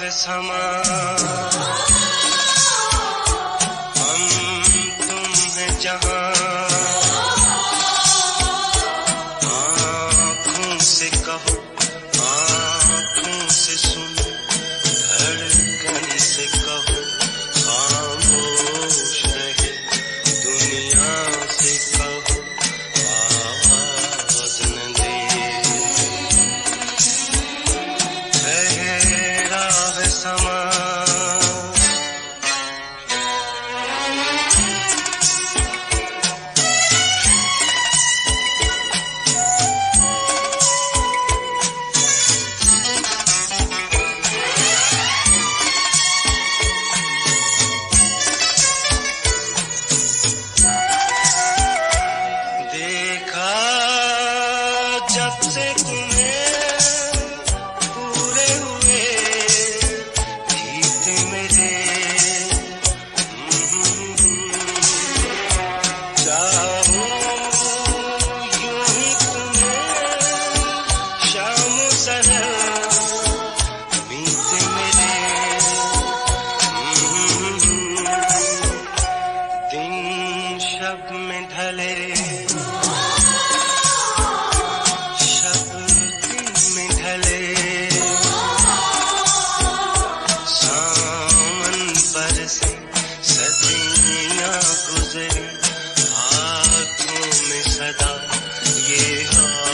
vez. से तुम्हें पूरे हुए गीत मेरे चाहूँ यूँ ही तुम्हें शाम सरह बीत मेरे दिन शब में ढले आँखों में सदा ये हाँ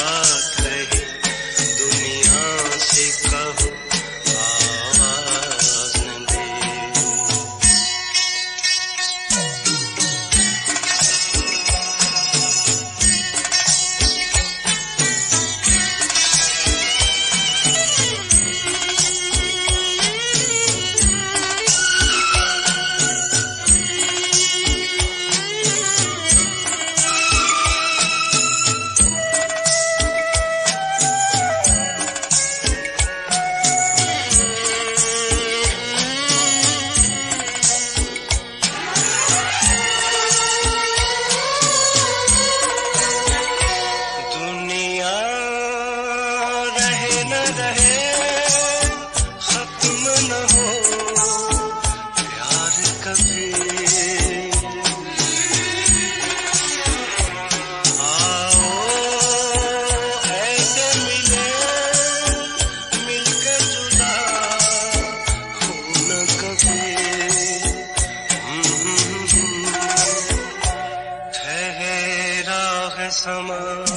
समा